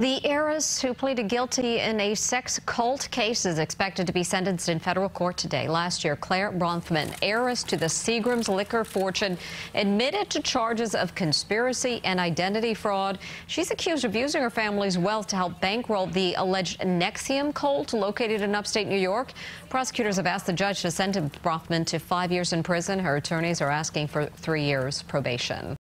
The heiress who pleaded guilty in a sex cult case is expected to be sentenced in federal court today. Last year, Clare Bronfman, heiress to the Seagram's liquor fortune, admitted to charges of conspiracy and identity fraud. She's accused of using her family's wealth to help bankroll the alleged NXIVM cult located in upstate New York. Prosecutors have asked the judge to sentence Bronfman to five years in prison. Her attorneys are asking for three years probation.